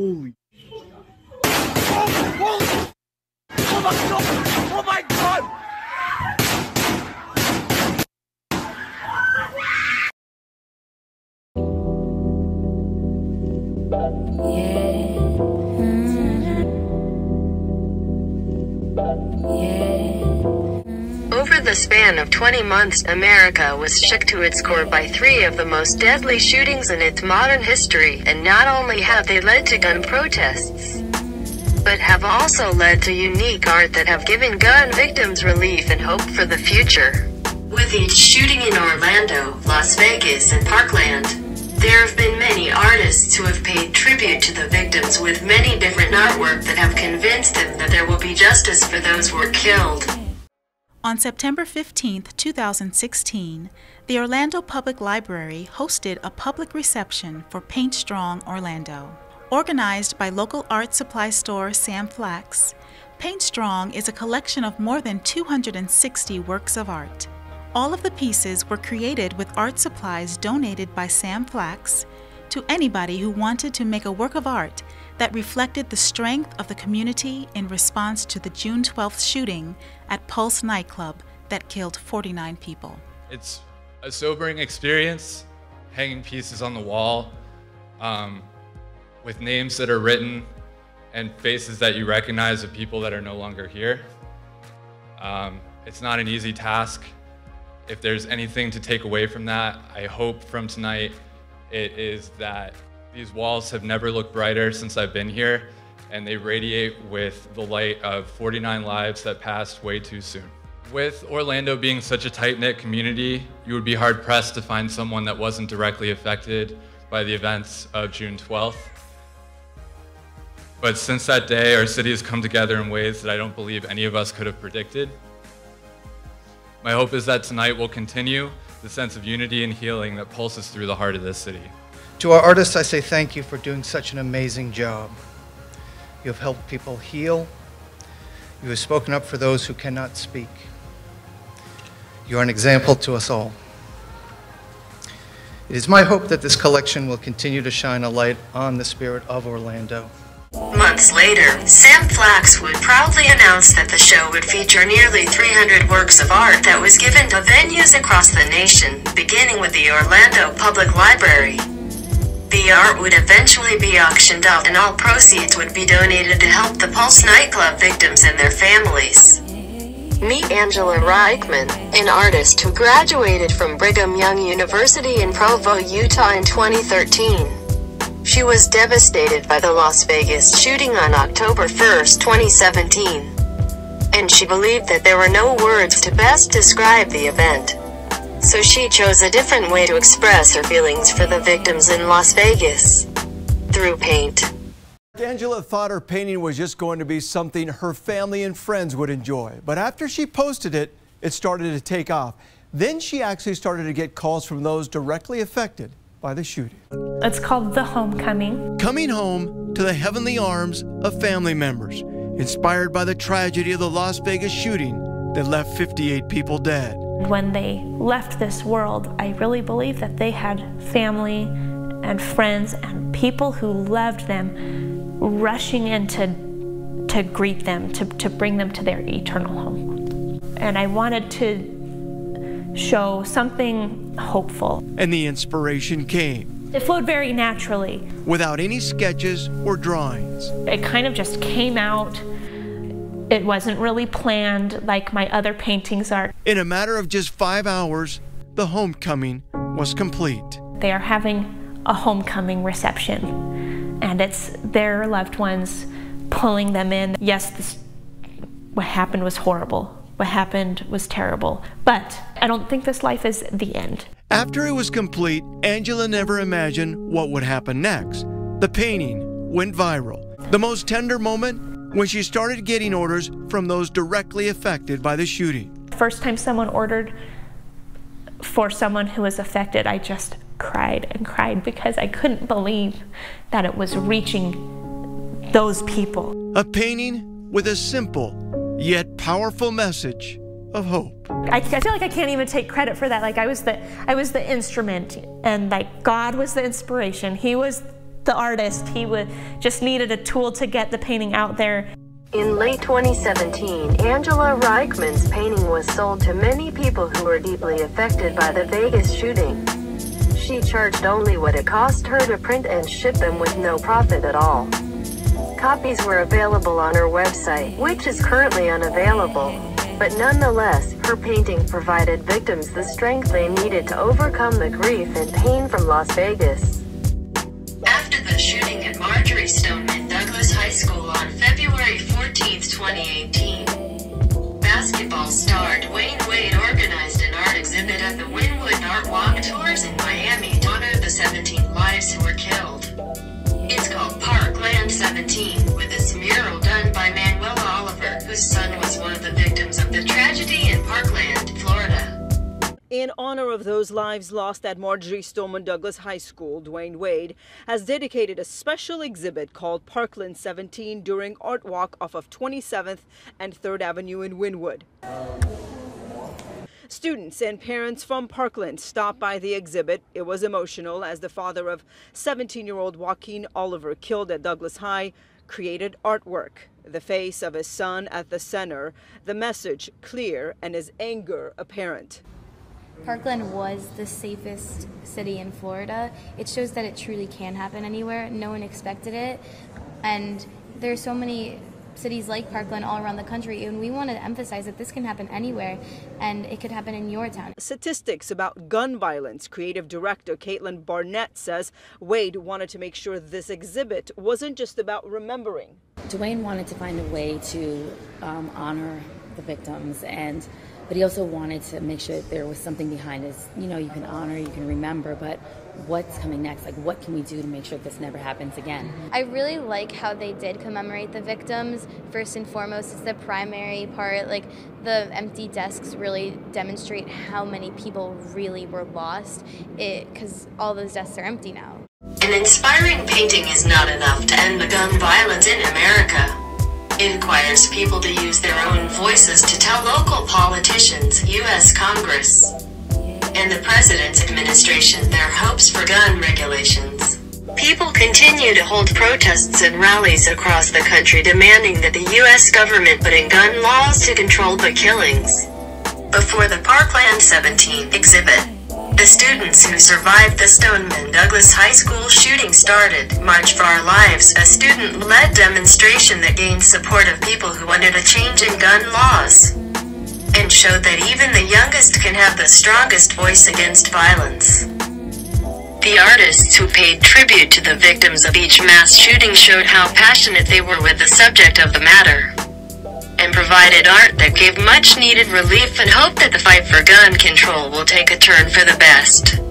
Holy. Oh, oh, oh my god! Oh my god! Over the span of 20 months, America was shook to its core by three of the most deadly shootings in its modern history, and not only have they led to gun protests, but have also led to unique art that have given gun victims relief and hope for the future. With each shooting in Orlando, Las Vegas, and Parkland, there have been many artists who have paid tribute to the victims with many different artwork that have convinced them that there will be justice for those who were killed. On September 15, 2016, the Orlando Public Library hosted a public reception for Paint Strong Orlando. Organized by local art supply store Sam Flax, Paint Strong is a collection of more than 260 works of art. All of the pieces were created with art supplies donated by Sam Flax to anybody who wanted to make a work of art that reflected the strength of the community in response to the June 12th shooting at Pulse nightclub that killed 49 people. It's a sobering experience, hanging pieces on the wall um, with names that are written and faces that you recognize of people that are no longer here. Um, it's not an easy task. If there's anything to take away from that, I hope from tonight it is that these walls have never looked brighter since I've been here, and they radiate with the light of 49 lives that passed way too soon. With Orlando being such a tight knit community, you would be hard pressed to find someone that wasn't directly affected by the events of June 12th. But since that day, our city has come together in ways that I don't believe any of us could have predicted. My hope is that tonight will continue the sense of unity and healing that pulses through the heart of this city. To our artists, I say thank you for doing such an amazing job. You have helped people heal. You have spoken up for those who cannot speak. You are an example to us all. It is my hope that this collection will continue to shine a light on the spirit of Orlando. Months later, Sam Flax would proudly announce that the show would feature nearly 300 works of art that was given to venues across the nation, beginning with the Orlando Public Library. The art would eventually be auctioned off and all proceeds would be donated to help the Pulse nightclub victims and their families. Meet Angela Reichman, an artist who graduated from Brigham Young University in Provo, Utah in 2013. She was devastated by the Las Vegas shooting on October 1, 2017. And she believed that there were no words to best describe the event. So she chose a different way to express her feelings for the victims in Las Vegas. Through paint. Angela thought her painting was just going to be something her family and friends would enjoy. But after she posted it, it started to take off. Then she actually started to get calls from those directly affected by the shooting. It's called The Homecoming. Coming home to the heavenly arms of family members, inspired by the tragedy of the Las Vegas shooting that left 58 people dead. When they left this world, I really believe that they had family and friends and people who loved them rushing in to, to greet them, to, to bring them to their eternal home. And I wanted to show something hopeful. And the inspiration came. It flowed very naturally. Without any sketches or drawings. It kind of just came out. It wasn't really planned like my other paintings are. In a matter of just five hours, the homecoming was complete. They are having a homecoming reception, and it's their loved ones pulling them in. Yes, this, what happened was horrible. What happened was terrible. But I don't think this life is the end. After it was complete, Angela never imagined what would happen next. The painting went viral. The most tender moment when she started getting orders from those directly affected by the shooting. First time someone ordered for someone who was affected, I just cried and cried because I couldn't believe that it was reaching those people. A painting with a simple yet powerful message of hope. I, I, feel like I can't even take credit for that. Like I was the I was the instrument and like God was the inspiration. He was the artist. He would just needed a tool to get the painting out there. In late 2017, Angela Reichman's painting was sold to many people who were deeply affected by the Vegas shooting. She charged only what it cost her to print and ship them with no profit at all. Copies were available on her website, which is currently unavailable. But nonetheless, her painting provided victims the strength they needed to overcome the grief and pain from Las Vegas. Shooting at Marjory Stoneman Douglas High School on February 14, 2018, basketball star Dwyane Wade organized an art exhibit at the Wynwood Art In honor of those lives lost at Marjory Stoneman Douglas High School, Dwyane Wade has dedicated a special exhibit called Parkland 17 during Art Walk off of 27th and 3rd Avenue in Wynwood. Students and parents from Parkland stopped by the exhibit. It was emotional as the father of 17 year old Joaquin Oliver, killed at Douglas High, created artwork. The face of his son at the center, the message clear, and his anger apparent. Parkland was the safest city in Florida. It shows that it truly can happen anywhere. No one expected it. And there's so many cities like Parkland all around the country, and we want to emphasize that this can happen anywhere and it could happen in your town. Statistics about gun violence. Creative director Caitlin Barnett says Wade wanted to make sure this exhibit wasn't just about remembering. Dwyane wanted to find a way to um, honor the victims and but he also wanted to make sure that there was something behind us. You know, you can honor, you can remember, but what's coming next? Like, what can we do to make sure this never happens again? I really like how they did commemorate the victims. First and foremost, it's the primary part. Like, the empty desks really demonstrate how many people really were lost It because all those desks are empty now. An inspiring painting is not enough to end the gun violence in America. It requires people to use their own voices to tell local politicians, U.S. Congress, and the President's administration their hopes for gun regulations. People continue to hold protests and rallies across the country demanding that the U.S. government put in gun laws to control the killings. Before the Parkland 17 exhibit, the students who survived the Stoneman Douglas High School shooting started March for Our Lives, a student-led demonstration that gained support of people who wanted a change in gun laws and showed that even the youngest can have the strongest voice against violence. The artists who paid tribute to the victims of each mass shooting showed how passionate they were with the subject of the matter and provided art that gave much needed relief and hope that the fight for gun control will take a turn for the best.